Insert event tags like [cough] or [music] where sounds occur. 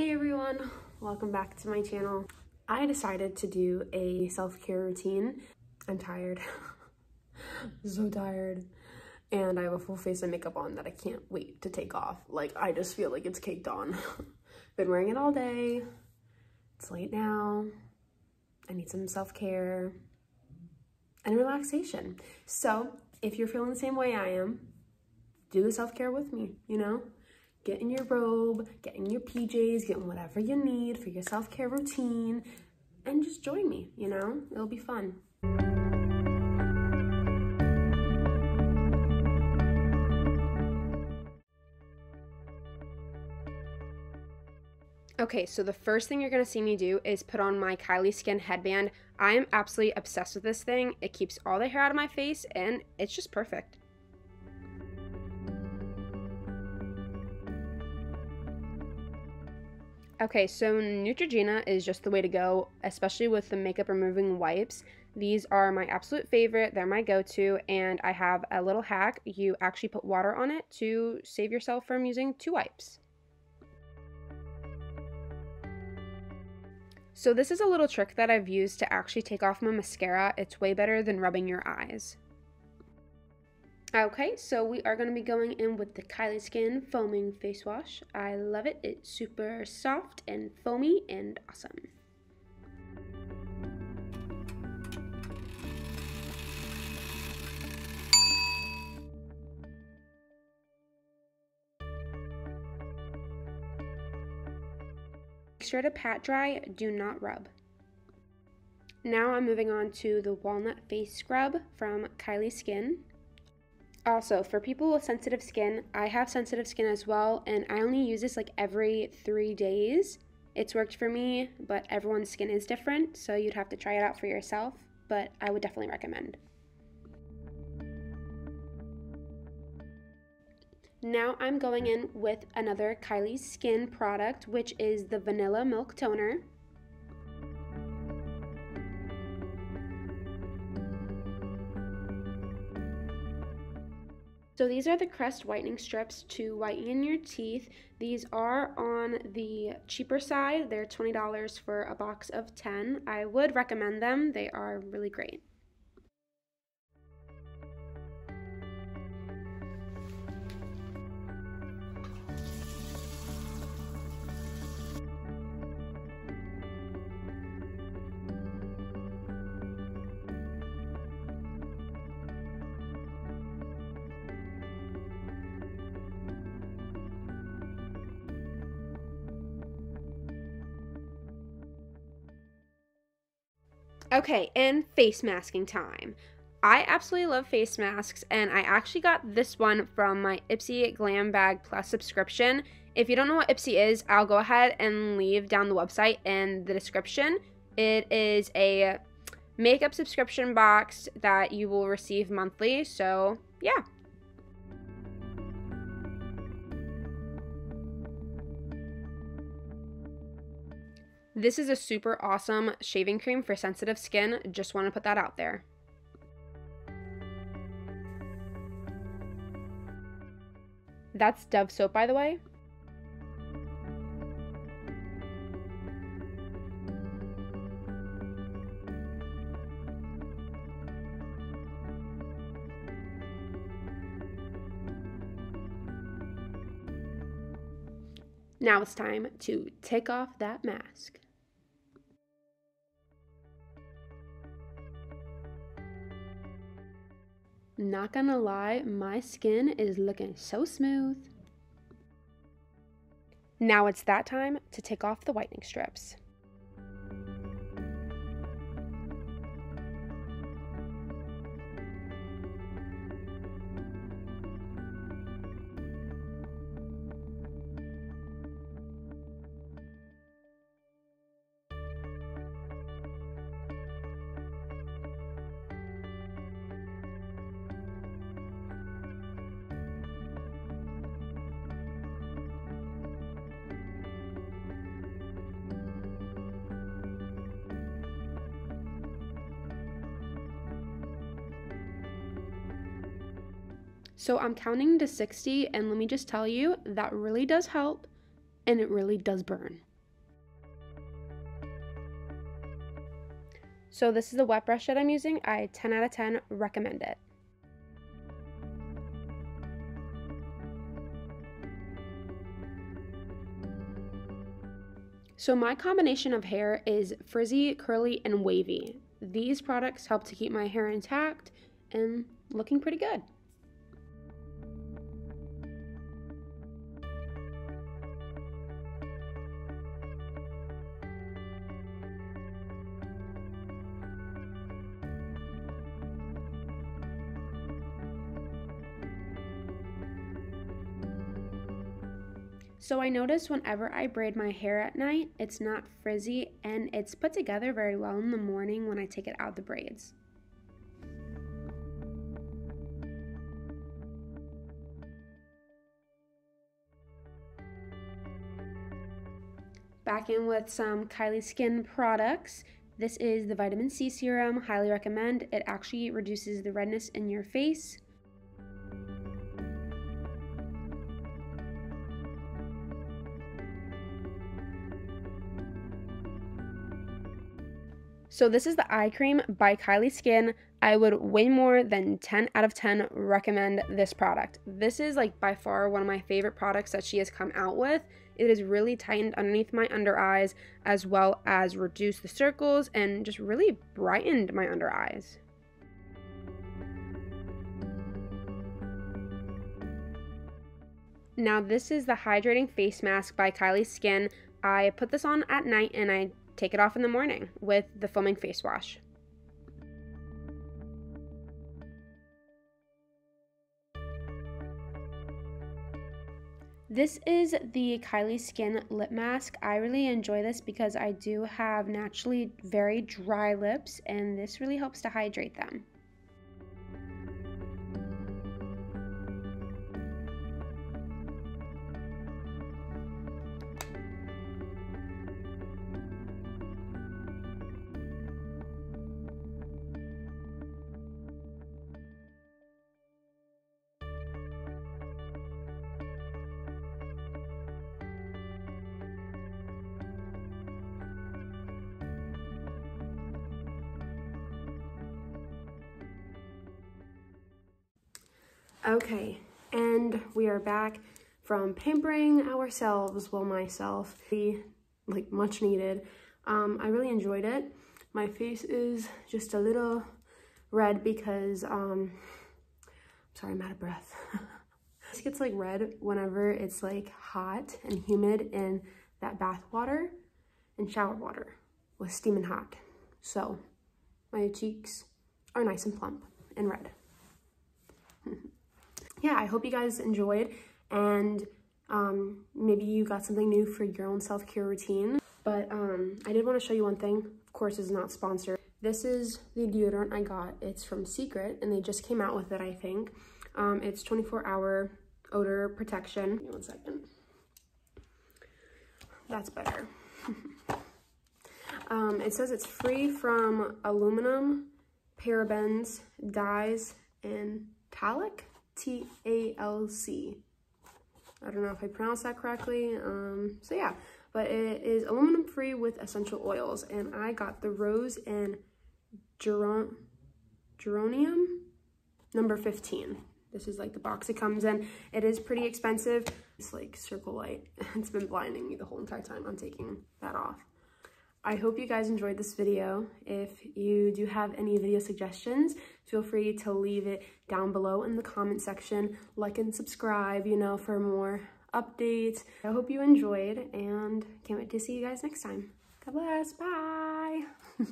Hey everyone, welcome back to my channel. I decided to do a self-care routine. I'm tired, [laughs] so tired. And I have a full face of makeup on that I can't wait to take off. Like, I just feel like it's caked on. [laughs] Been wearing it all day. It's late now. I need some self-care and relaxation. So if you're feeling the same way I am, do the self-care with me, you know? Get in your robe, get in your PJs, get in whatever you need for your self-care routine, and just join me, you know? It'll be fun. Okay, so the first thing you're gonna see me do is put on my Kylie Skin headband. I am absolutely obsessed with this thing. It keeps all the hair out of my face and it's just perfect. Okay, so Neutrogena is just the way to go, especially with the makeup removing wipes. These are my absolute favorite. They're my go-to, and I have a little hack. You actually put water on it to save yourself from using two wipes. So this is a little trick that I've used to actually take off my mascara. It's way better than rubbing your eyes. Okay, so we are going to be going in with the Kylie Skin Foaming Face Wash. I love it. It's super soft and foamy and awesome. Make sure to pat dry, do not rub. Now I'm moving on to the Walnut Face Scrub from Kylie Skin. Also, for people with sensitive skin, I have sensitive skin as well, and I only use this like every three days. It's worked for me, but everyone's skin is different, so you'd have to try it out for yourself, but I would definitely recommend. Now I'm going in with another Kylie Skin product, which is the Vanilla Milk Toner. So these are the Crest whitening strips to whiten your teeth. These are on the cheaper side. They're $20 for a box of 10. I would recommend them. They are really great. Okay, and face masking time. I absolutely love face masks, and I actually got this one from my Ipsy Glam Bag Plus subscription. If you don't know what Ipsy is, I'll go ahead and leave down the website in the description. It is a makeup subscription box that you will receive monthly, so yeah, This is a super awesome shaving cream for sensitive skin. Just want to put that out there. That's Dove soap, by the way. Now it's time to take off that mask. Not gonna lie, my skin is looking so smooth. Now it's that time to take off the whitening strips. So I'm counting to 60, and let me just tell you, that really does help and it really does burn. So this is the wet brush that I'm using. I 10 out of 10 recommend it. So my combination of hair is frizzy, curly, and wavy. These products help to keep my hair intact and looking pretty good. So I notice whenever I braid my hair at night, it's not frizzy and it's put together very well in the morning when I take it out the braids. Back in with some Kylie Skin products. This is the vitamin C serum, highly recommend. It actually reduces the redness in your face So this is the eye cream by Kylie Skin. I would way more than 10 out of 10 recommend this product. This is like by far one of my favorite products that she has come out with. It is really tightened underneath my under eyes as well as reduced the circles and just really brightened my under eyes. Now this is the hydrating face mask by Kylie Skin. I put this on at night and I take it off in the morning with the foaming face wash. This is the Kylie Skin Lip Mask. I really enjoy this because I do have naturally very dry lips and this really helps to hydrate them. Okay, and we are back from pampering ourselves, well myself, like much needed. Um, I really enjoyed it. My face is just a little red because, um, I'm sorry, I'm out of breath. [laughs] this gets like red whenever it's like hot and humid in that bath water and shower water with steaming hot. So my cheeks are nice and plump and red yeah, I hope you guys enjoyed and um, maybe you got something new for your own self-care routine. But um, I did want to show you one thing. Of course, it's not sponsored. This is the deodorant I got. It's from Secret, and they just came out with it, I think. Um, it's 24-hour odor protection. one second. That's better. [laughs] um, it says it's free from aluminum, parabens, dyes, and talc. T-A-L-C. I don't know if I pronounced that correctly. Um, so yeah, but it is aluminum free with essential oils. And I got the rose and geron geranium number 15. This is like the box it comes in. It is pretty expensive. It's like circle light. [laughs] It's been blinding me the whole entire time I'm taking that off. I hope you guys enjoyed this video. If you do have any video suggestions, feel free to leave it down below in the comment section. Like and subscribe, you know, for more updates. I hope you enjoyed and can't wait to see you guys next time. God bless. Bye. [laughs]